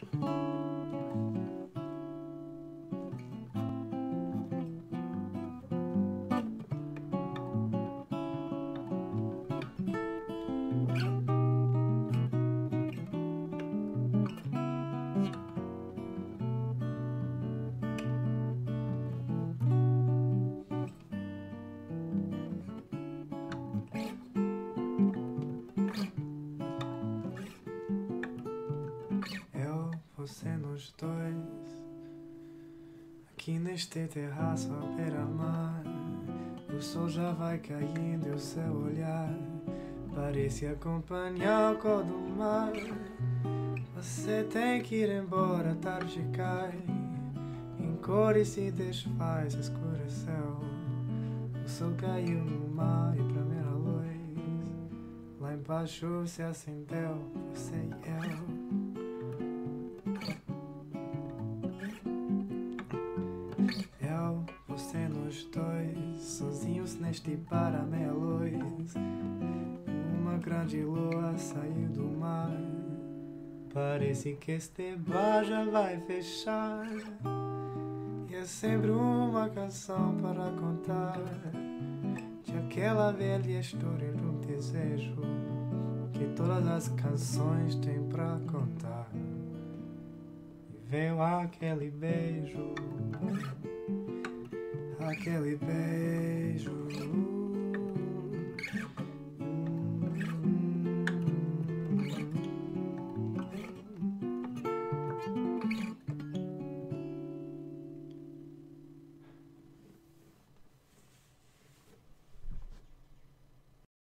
Eu, nós dois. Aqui neste terraço à beira-mar O sol já vai caindo e o seu olhar. Parece acompanhar o cor do mar. Você tem que ir embora, a tarde cai. Em cores se desfaz, escureceu. O sol caiu no mar e a primeira luz Lá embaixo se acendeu, você e eu Você, nós dois, sozinhos neste bar à meia luz. Uma grande lua saiu do mar. Parece que este bar já vai fechar. E é sempre uma canção para contar de aquela velha história um desejo que todas as canções têm para contar. E veio aquele beijo aquele beijo.